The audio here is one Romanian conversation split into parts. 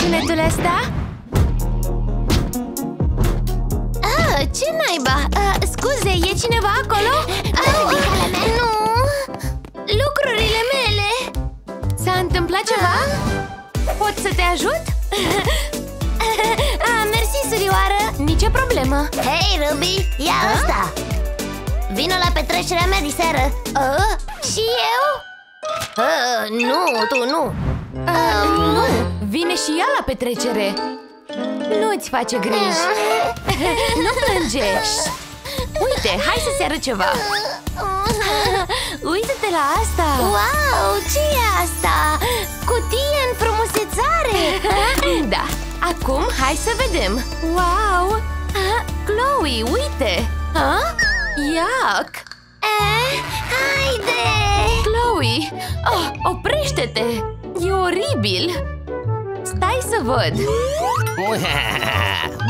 sunetul ăsta? Ah, ce naiba? Ah, scuze, e cineva acolo? Ah, nu! Lucrurile mele! S-a întâmplat ceva? Pot să te ajut? ah, mersi, surioară! Nicio problemă! Hei, Ruby, ia Ah? asta! Vino la petrecerea mea de seară Ah, și eu? uh, Nu, tu nu Ah, nu! Vine și ea la petrecere! Nu-ți face griji! nu plânge! Uite, hai să se arăt ceva! Uite-te la asta! Wow, ce e asta? Cutie în frumusețare Da, acum hai să vedem! Wow! Ah, Chloe, uite! Ah? Iac! eh, Haide! Chloe! Oh, oprește-te! E oribil! Stai să văd!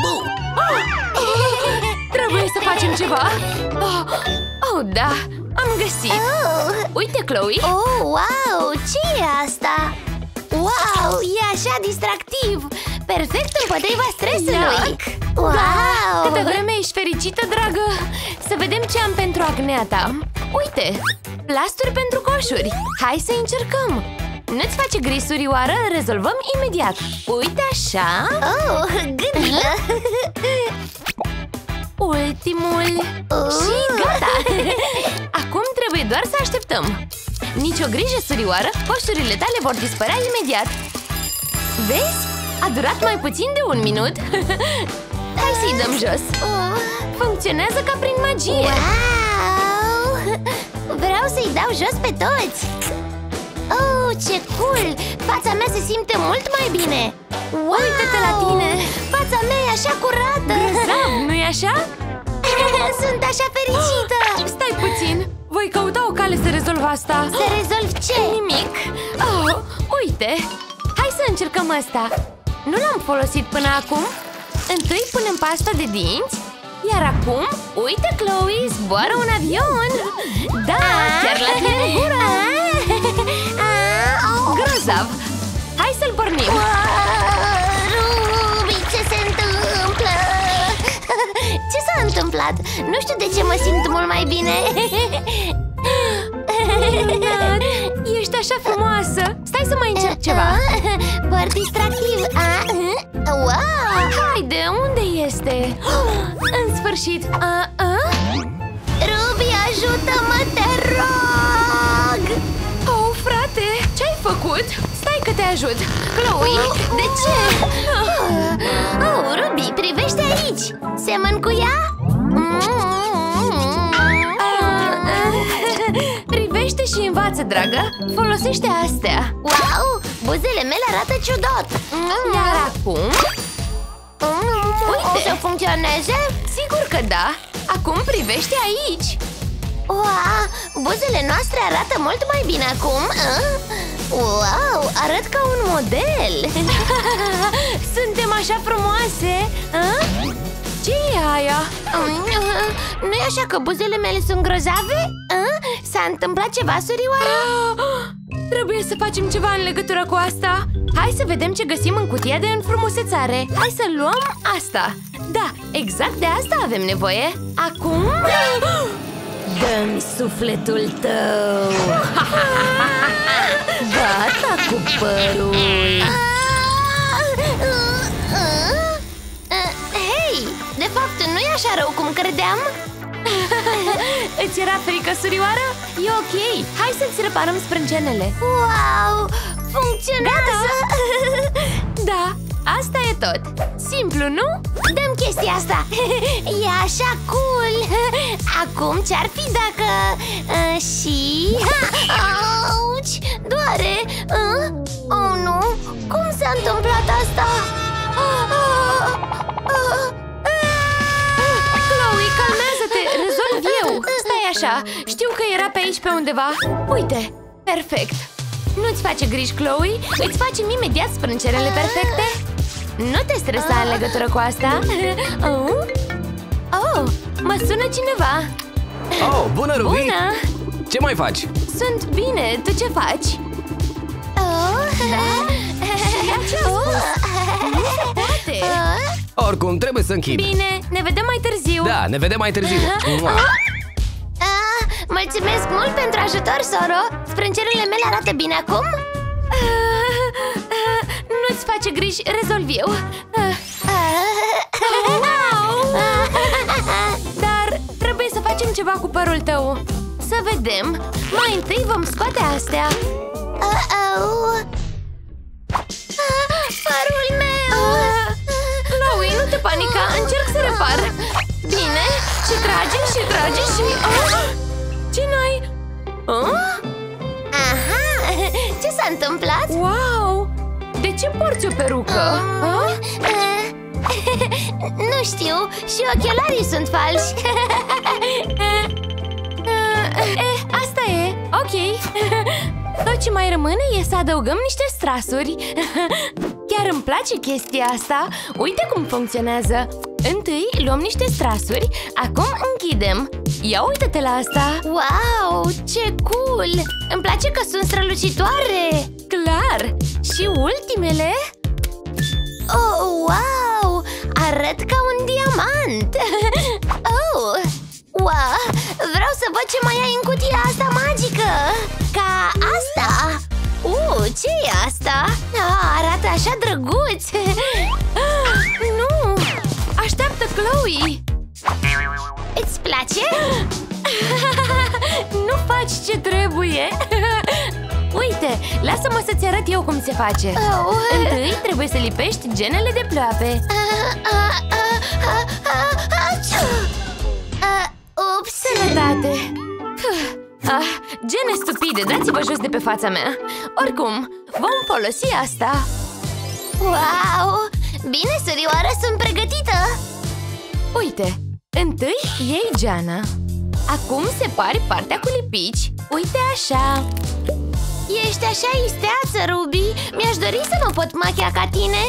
Bu! Trebuie să facem ceva! Oh, oh da! Am găsit! Oh, Uite, Chloe! oh, wow, ce e asta? Wow, e așa distractiv Perfect împotriva stresului Iac! Wow! Da, câtă vreme ești fericită, dragă! Să vedem ce am pentru acnea ta! Uite! Plasturi pentru coșuri! Hai să încercăm! Nu-ți face griji, surioară? Rezolvăm imediat! Uite așa! Oh, gândilă Ultimul! Și gata! Acum trebuie doar să așteptăm! Nici o grijă, surioară! Coșurile tale vor dispărea imediat! Vezi? A durat mai puțin de un minut! Hai să-i dăm jos! Oh, Funcționează ca prin magie! Wow! Vreau să-i dau jos pe toți! Oh, ce cool! Fața mea se simte mult mai bine! Wow! Uită-te la tine! Fața mea e așa curată! Grozav, nu-i așa? Sunt așa fericită! Stai puțin! Voi căuta o cale să rezolv asta! Să rezolv ce? Nimic! Oh, uite! Hai să încercăm asta! Nu l-am folosit până acum? Întâi punem pasta de dinți Iar acum, uite Chloe, zboară un avion! Da, chiar la tine în gură! Ah, oh. Grozav! Hai să-l pornim! Ruby, ce se întâmplă? Ce s-a întâmplat? Nu știu de ce mă simt mult mai bine Minunat! Ești așa frumoasă! Stai să mai încerc ceva! Păr distractiv ah, Wow! Haide, unde este? În sfârșit! A, Ce-ai făcut? Stai că te ajut! Chloe, de ce? Oh, Ruby, privește aici! Semăn cu ea? Privește și învață, dragă! Folosește astea! Wow, buzele mele arată ciudat Iar acum? O să funcționeze? Sigur că da! Acum privește aici! Wow, buzele noastre arată mult mai bine acum ah? Wow, arăt ca un model Suntem așa frumoase! A? Ce e aia? nu e așa că buzele mele sunt grozave? Ah? S-a întâmplat ceva, surioară? Trebuie să facem ceva în legătură cu asta Hai să vedem ce găsim în cutia de înfrumusețare Hai să luăm asta Da, exact de asta avem nevoie Acum... Dă-mi sufletul tău Gata cu părul. Ah, Hei, de fapt nu e așa rău cum credeam? Îți era frică, surioară? E ok, hai să-ți reparăm sprâncenele. Wow, funcționează. Da, asta e tot Simplu, nu? Dăm chestia asta. E așa cool. Acum ce-ar fi dacă uh, Și Auci, doare uh? Oh nu, cum s-a întâmplat asta? Ah, ah, ah, Chloe, calmează-te, rezolv eu. Stai așa, știu că era pe aici pe undeva. Uite, perfect. Nu-ți face griji, Chloe? Îți facem imediat sprâncerele perfecte Nu te stresa în legătură cu asta Oh, oh mă sună cineva Oh, bună, Ruby! Bună, Ce mai faci? sunt bine, tu ce faci? Oh, Da? Și ea ce a spus? Oricum, trebuie să închid. Bine, ne vedem mai târziu. Da, ne vedem mai târziu. Mua. Ah, mulțumesc mult pentru ajutor, Soro Sprâncerele mele arată bine acum? Nu-ți face griji, rezolv eu. Dar trebuie să facem ceva cu părul tău. Să vedem. Mai întâi vom scoate astea. Uh-oh. Ah, Părul meu Chloe, nu te panica, încerc să repar. Bine, și trage, și trage, și... Oh! Ce n-ai? Oh? Aha, ce s-a întâmplat? Wow! De ce porți o perucă? Ah? Uh, nu știu, și ochelarii sunt falși. Eh, asta e, ok. Tot ce mai rămâne e să adăugăm niște strasuri. Chiar îmi place chestia asta. Uite cum funcționează. Întâi luăm niște strasuri Acum închidem. Ia uite-te la asta. Wow, ce cool! Îmi place că sunt strălucitoare! Clar! Și ultimele? Oh, wow! Arăt ca un diamant Oh, wow! Vreau să văd ce mai ai în cutia asta magică Ca asta Uh, ce e asta? Ah, arată așa drăguț Nu! Așteaptă, Chloe! Îți place? nu faci ce trebuie! Uite, lasă-mă să-ți arăt eu cum se face Oh. Întâi trebuie să lipești genele de ploape Ah, ah, ah, ah, ah, aciu! Ah, Ups! Sănătate! Puh. Ah, gene stupide, dați-vă jos de pe fața mea Oricum, vom folosi asta Wow! Bine, surioară, sunt pregătită! Uite, întâi iei geana Acum separi partea cu lipici Uite așa Ești așa isteață, Ruby Mi-aș dori să mă pot machia ca tine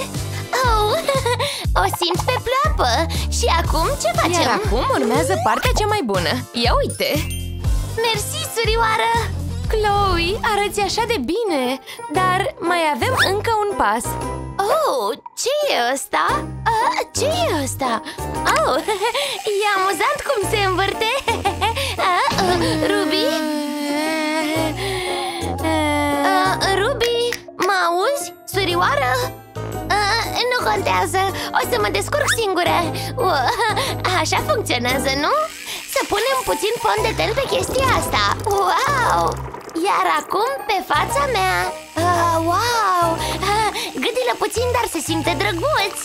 Oh, o simt pe ploapă Și acum ce facem? Iar acum urmează partea cea mai bună Ia uite! Mersi, surioară! Chloe, arăți așa de bine Dar mai avem încă un pas Oh, ce e ăsta? Ah, ce e ăsta? Oh, e amuzant cum se învârte ah, uh, Ruby? Auzi? Surioară? Uh, nu contează, o să mă descurc singură uh, Așa funcționează, nu? Să punem puțin fond de tel pe chestia asta Wow! Iar acum pe fața mea uh, Wow! Uh, gâdilă puțin, dar se simte drăguț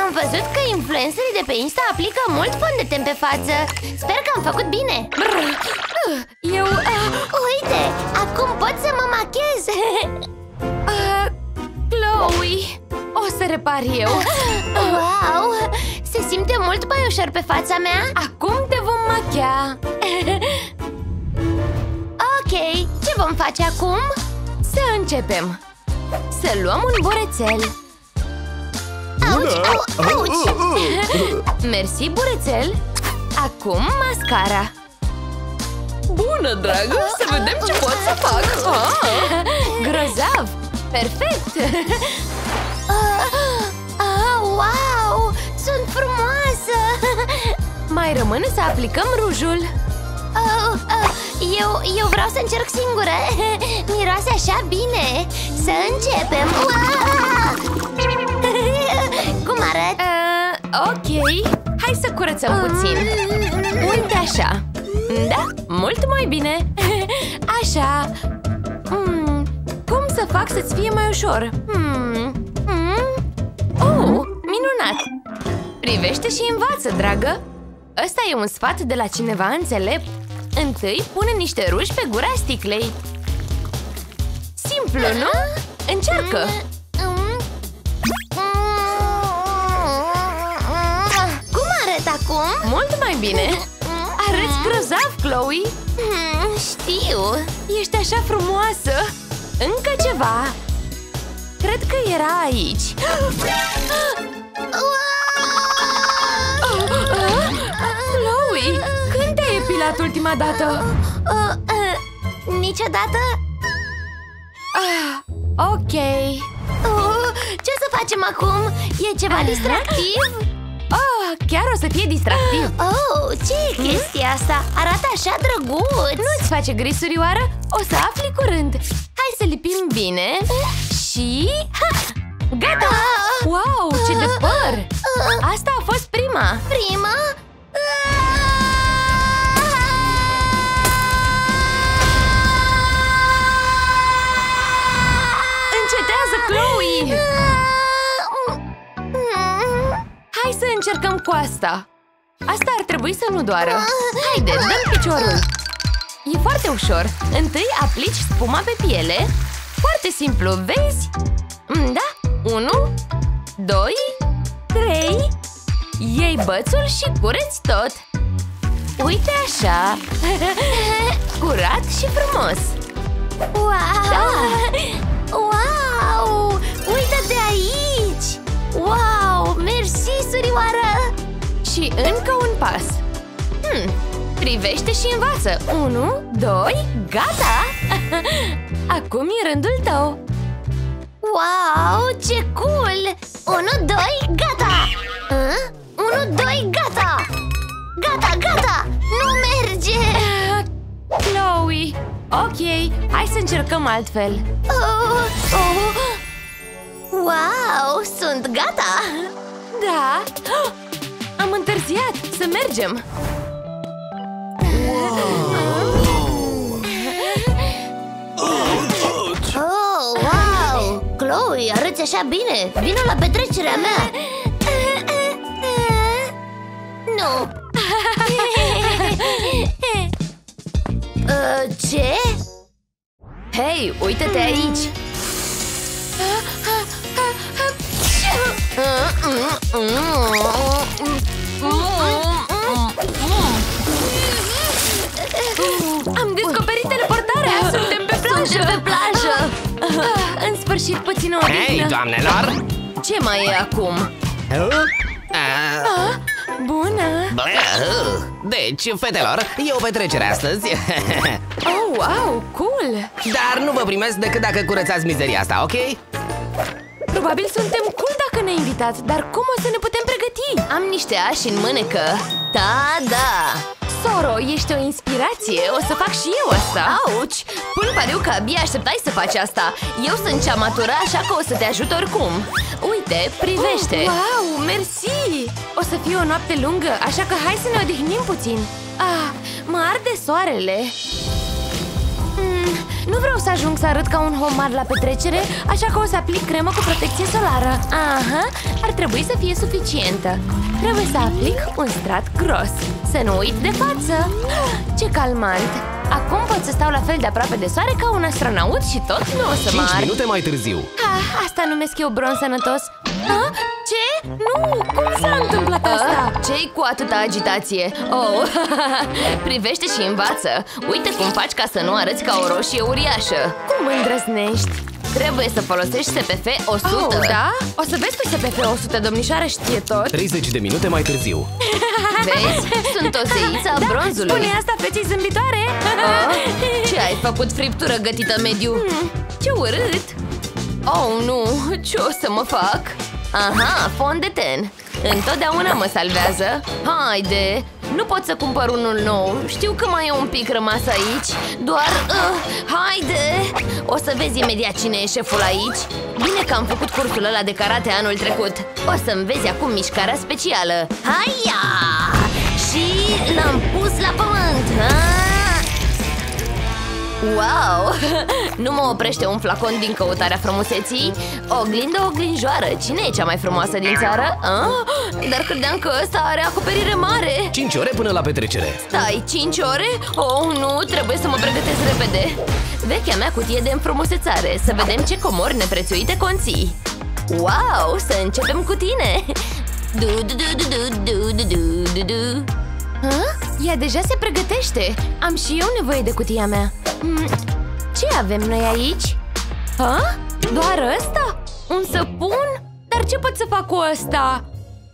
Am văzut că influencerii de pe Insta aplică mult fond de ten pe față Sper că am făcut bine Eu... Uh, Uite, acum pot să mă machez uh, Chloe, o să repar eu Wow! Se simte mult mai ușor pe fața mea? Acum te vom machia Ok, ce vom face acum? Să începem Să luăm un borețel Auci, au, auci! Mersi, burețel Acum mascara Bună, dragă! Să vedem ce pot să fac ah, Grozav! Perfect! Ah, ah, wow! Sunt frumoasă! Mai rămâne să aplicăm rujul Oh, oh, eu, eu vreau să încerc singură Miroase așa bine Să începem Wow! Cum arăt? uh, Ok, hai să curățăm puțin Uite așa Da, mult mai bine Așa hmm, Cum să fac să-ți fie mai ușor? Hmm. Hmm. Oh, minunat Privește și învață, dragă Ăsta e un sfat de la cineva înțelept Întâi pune niște ruși pe gura sticlei Simplu, nu? Încearcă! Cum arăt acum? Mult mai bine! Arăți grozav, Chloe! Hmm, Știu Ești așa frumoasă! Încă ceva! Cred că era aici Chloe, când te-ai epilat ultima dată? Uh, uh, Niciodată? Ah, ok Uh, ce să facem acum? E ceva distractiv? Oh, chiar o să fie distractiv Oh, ce e chestia asta? Arată așa drăguț Nu-ți face grisurioară? O să afli curând Hai să lipim bine Și... Ha! Gata! Wow, ce de păr! Asta a fost prima Prima? Încetează, Chloe! Hai să încercăm cu asta Asta ar trebui să nu doară Haide, dăm piciorul E foarte ușor Întâi aplici spuma pe piele Foarte simplu, vezi? Mm, Da, 1 2 3 Iei bățul și cureți tot Uite așa Curat și frumos Wow! Da. Wow! Uită-te aici! Wow! Mersi, surioară! Și încă un pas hmm, Privește și învață 1, 2, gata! Acum e rândul tău Wow! Ce cool! 1, 2, gata! 1, 2, gata! Gata, gata! Nu merge! Ah, Chloe Ok, hai să încercăm altfel Oh, oh. Wow! Sunt gata! Da Ah, Am întârziat, să mergem Oh, wow! Chloe, arăți așa bine! Vino la petrecerea mea! Nu! Uh, ce? Hei, uite-te aici Am Ah, În sfârșit puțină Hei, odihnă doamnelor! Ce mai e acum? Ah, Ah, bună! bă, Deci, fetelor, e o petrecere astăzi Oh, wow, cool! Dar nu vă primesc decât dacă curățați mizeria asta, ok? Probabil suntem cool dacă ne invitați, dar cum o să ne putem pregăti? Am niște ași în mânecă Da, da Soro, ești o inspirație, o să fac și eu asta. Auci, pun pariu că abia așteptai să faci asta. Eu sunt cea matură, așa că o să te ajut oricum. Uite, privește! Oh, Wow, mersi! O să fie o noapte lungă, așa că hai să ne odihnim puțin. Ah, mă arde soarele. Mm, nu vreau să ajung să arăt ca un homar la petrecere, așa că o să aplic cremă cu protecție solară. Aha, ar trebui să fie suficientă. Trebuie să aplic un strat gros. Să nu uit de față. Ce calmant! Acum pot să stau la fel de aproape de soare ca un astronaut și tot nu o să mă 5 ard. minute mai târziu Ah, asta numesc eu bron sănătos ah, Ce? Nu! Cum s-a întâmplat asta? Ce-i cu atâta agitație? Oh, privește și învață Uite cum faci ca să nu arăți ca o roșie uriașă Cum îndrăznești? Trebuie să folosești SPF 100 oh, da? O să vezi pe SPF 100, domnișoară știe tot 30 de minute mai târziu Vezi? Sunt o zeiță a Da, bronzului spune asta feței zâmbitoare Ah, Ce ai făcut friptură gătită mediu? Hmm, ce urât! Oh, nu! Ce o să mă fac? Aha, fond de ten Întotdeauna mă salvează Haide! Nu pot să cumpăr unul nou Știu că mai e un pic rămas aici Doar... Uh, haide! O să vezi imediat cine e șeful aici Bine că am făcut cursul ăla de karate anul trecut O să-mi vezi acum mișcarea specială Haia! Și l-am pus la pământ ah! Wow! Nu mă oprește un flacon din căutarea frumuseții? Oglindă oglinjoară, cine e cea mai frumoasă din țară? Ah, dar credeam că ăsta are acoperire mare 5 ore până la petrecere Stai, 5 ore? Oh, nu, trebuie să mă pregătesc repede Vechea mea cutie de înfrumusețare Să vedem ce comori neprețuite conții Wow, să începem cu tine du du du du du du du du du Hă? Ea deja se pregătește Am și eu nevoie de cutia mea Hmm, Ce avem noi aici? Hă? Doar ăsta? Un săpun? Dar ce pot să fac cu ăsta?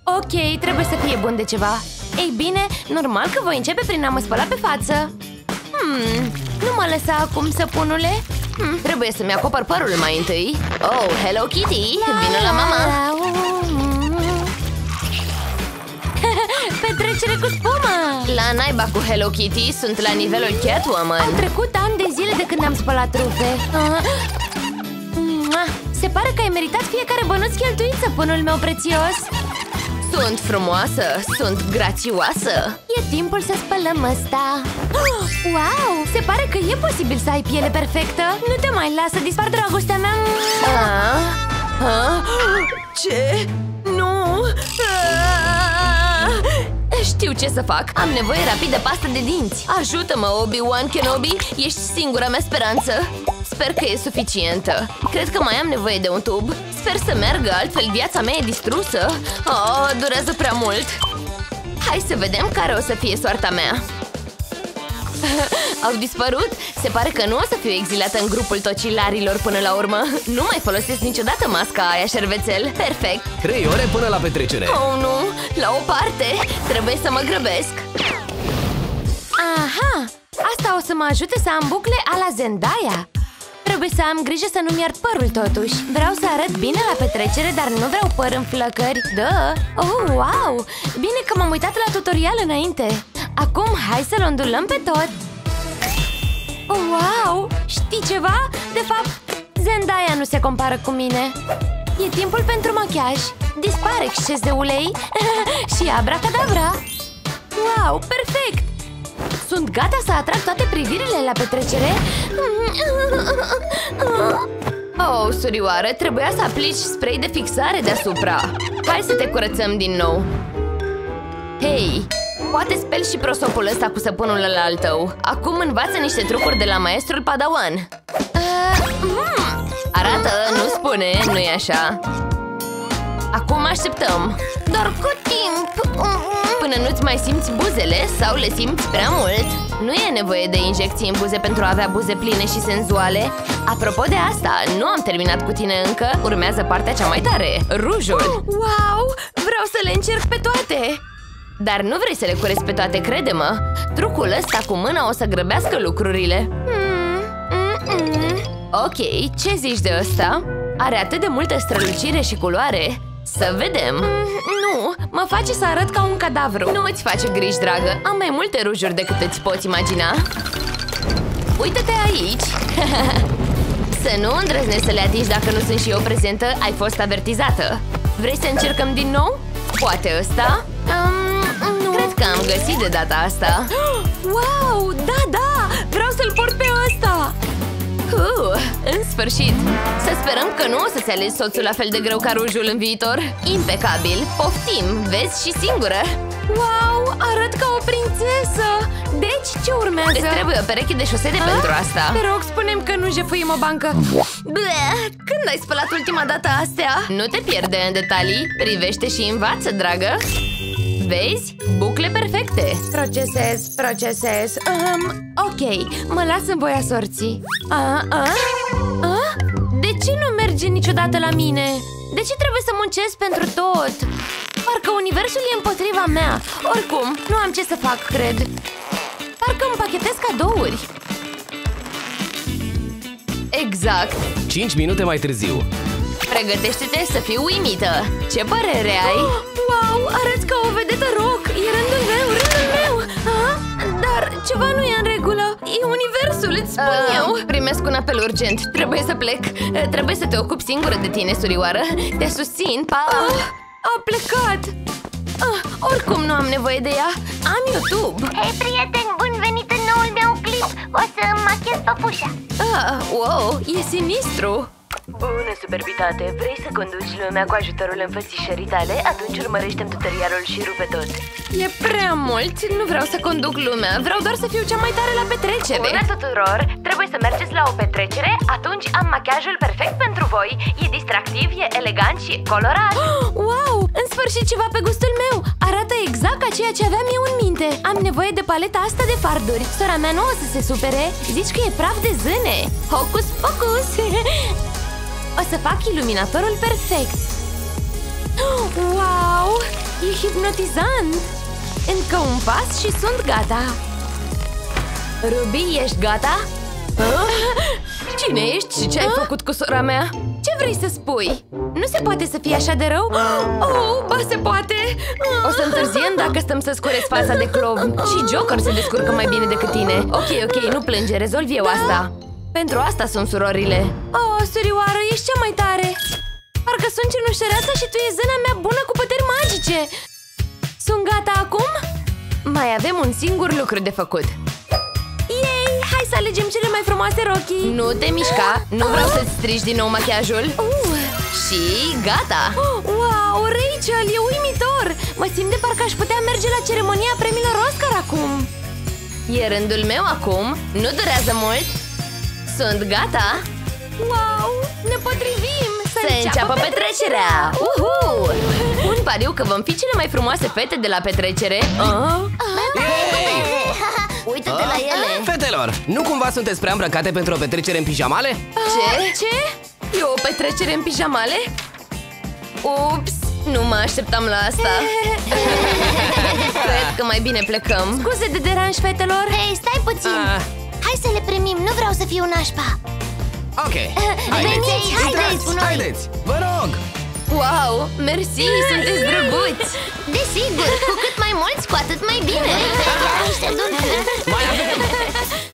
Ok, trebuie să fie bun de ceva Ei bine, normal că voi începe prin a mă spăla pe față Hmm, nu mă lăsa acum, săpunule Hmm, trebuie să-mi acopăr părul mai întâi Oh, Hello Kitty, vină la mama Petrecere cu spumă! La naiba cu Hello Kitty, sunt la nivelul Catwoman Au trecut ani de zile de când am spălat rufe ah. Se pare că ai meritat fiecare bănuț cheltuit, săpunul meu prețios Sunt frumoasă, sunt grațioasă E timpul să spălăm ăsta Wow, se pare că e posibil să ai piele perfectă Nu te mai lasă dispar dragostea mea ah? Ah? Ce? Nu! Știu ce să fac. Am nevoie rapid de pastă de dinți. Ajută-mă, Obi-Wan Kenobi. Ești singura mea speranță. Sper că e suficientă. Cred că mai am nevoie de un tub. Sper să meargă, altfel viața mea e distrusă. Oh, durează prea mult. Hai să vedem care o să fie soarta mea Au dispărut? Se pare că nu o să fiu exilată în grupul tocilarilor până la urmă Nu mai folosesc niciodată masca aia, șervețel Perfect Trei ore până la petrecere Oh, nu! La o parte! Trebuie să mă grăbesc Aha! Asta o să mă ajute să am bucle a la Zendaya Trebuie să am grijă să nu-mi iert părul totuși Vreau să arăt bine la petrecere, dar nu vreau păr în flăcări Da! Oh, wow! Bine că m-am uitat la tutorial înainte Acum hai să-l ondulăm pe tot oh, Wow! Știi ceva? De fapt, Zendaya nu se compară cu mine E timpul pentru machiaj Dispare exces de ulei Și abracadabra Wow, perfect! Sunt gata să atrag toate privirile la petrecere? Oh, surioară, trebuia să aplici spray de fixare deasupra Hai să te curățăm din nou Hei, poate speli și prosopul ăsta cu săpunul al tău. Acum învață niște trucuri de la maestrul Padawan. Uh, mm. Arată, nu spune, nu-i așa? Acum așteptăm. Doar cât timp? Până nu-ți mai simți buzele sau le simți prea mult. Nu e nevoie de injecții în buze pentru a avea buze pline și senzuale. Apropo de asta, nu am terminat cu tine încă. Urmează partea cea mai tare, rujul. Wow, vreau să le încerc pe toate dar nu vrei să le curezi pe toate, crede-mă. Trucul ăsta cu mâna o să grăbească lucrurile. Mm, mm, mm. Ok, ce zici de ăsta? Are atât de multă strălucire și culoare? Să vedem. Mm, Nu, mă face să arăt ca un cadavru. Nu îți face griji, dragă. Am mai multe rujuri decât îți poți imagina. Uită-te aici. Să nu îndrăznești să le atingi dacă nu sunt și eu prezentă. Ai fost avertizată. Vrei să încercăm din nou? Poate ăsta? Um, nu Cred că am găsit de data asta Wow, da, da! Vreau să-l port pe ăsta! Uh, în sfârșit! Să sperăm că nu o să-ți alegi soțul la fel de greu ca rujul în viitor Impecabil! Poftim! Vezi și singură! Wow! Arăt ca o prințesă! Deci, ce urmează? Îți trebuie o pereche de șosete A? pentru asta Te rog, spunem că nu jefuim o bancă Bleh, Când ai spălat ultima dată astea? Nu te pierde în detalii Privește și învață, dragă Vezi? Bucle perfecte Procesez, procesez um, Ok, mă las în voia sorții a, a? A? De ce nu merge niciodată la mine? De ce trebuie să muncesc pentru tot? Parcă universul e împotriva mea Oricum, nu am ce să fac, cred Parcă împachetez cadouri Exact 5 minute mai târziu Pregătește-te să fii uimită. Ce părere ai? Wow, arăți ca o vedetă rock. E rândul meu, rândul meu. Ah? Dar ceva nu e în regulă. E universul, îți spun uh, eu. Primesc un apel urgent, trebuie să plec. Trebuie să te ocupi singură de tine, surioară. Te susțin, pa! Uh, A plecat. Uh, Oricum nu am nevoie de ea. Am YouTube. Hei, prieten, bun venit în noul meu clip. O să machez păpușa. Ah, wow, e sinistru Bună, superbitate! Vrei să conduci lumea cu ajutorul înfățișării tale? Atunci urmărește tutorialul și rupe tot! E prea mult! Nu vreau să conduc lumea! Vreau doar să fiu cea mai tare la petrecere! Bună tuturor! Trebuie să mergeți la o petrecere? Atunci am machiajul perfect pentru voi! E distractiv, e elegant și colorat! Wow! În sfârșit ceva pe gustul meu! Arată exact ca ceea ce aveam eu în minte! Am nevoie de paleta asta de farduri! Sora mea nu o să se supere! Zici că e praf de zâne! Hocus pocus! O să fac iluminatorul perfect Wow! E hipnotizant! Încă un pas și sunt gata Ruby, ești gata? Cine ești și ce ai făcut cu sora mea? Ce vrei să spui? Nu se poate să fie așa de rău? Oh, ba se poate! O să întârziem dacă stăm să scurezi fața de clov Și Joker se descurcă mai bine decât tine Ok, ok, nu plânge, rezolv eu asta Pentru asta sunt surorile. Oh, surioară, ești cea mai tare. Parcă sunt cenușăreasa și tu e zâna mea bună cu puteri magice. Sunt gata acum? Mai avem un singur lucru de făcut. Yay! Hai să alegem cele mai frumoase rochii. Nu te mișca, nu vreau să-ți strici din nou machiajul. Uh. Și gata. Wow, Rachel, e uimitor. Mă simt de parcă aș putea merge la ceremonia premiilor Oscar acum. E rândul meu acum, nu durează mult Sunt gata Wow, ne potrivim Să, Să înceapă petrecerea! Uhu! Un pariu că vom fi cele mai frumoase fete de la petrecere uh? Uită-te la ele Fetelor, nu cumva sunteți prea îmbrăcate pentru o petrecere în pijamale? Ce? Ce? E o petrecere în pijamale? Ups, nu mă așteptam la asta Cred că mai bine plecăm Scuze de deranj, fetelor Hei, stai puțin Ah. Hai să le primim, nu vreau să fiu nașpa Ok, haideți, Veniți, haideți, haideți, haideți, vă rog Wow, mersi, sunteți drăguți Desigur, cu cât mai mulți, cu atât mai bine Mai avem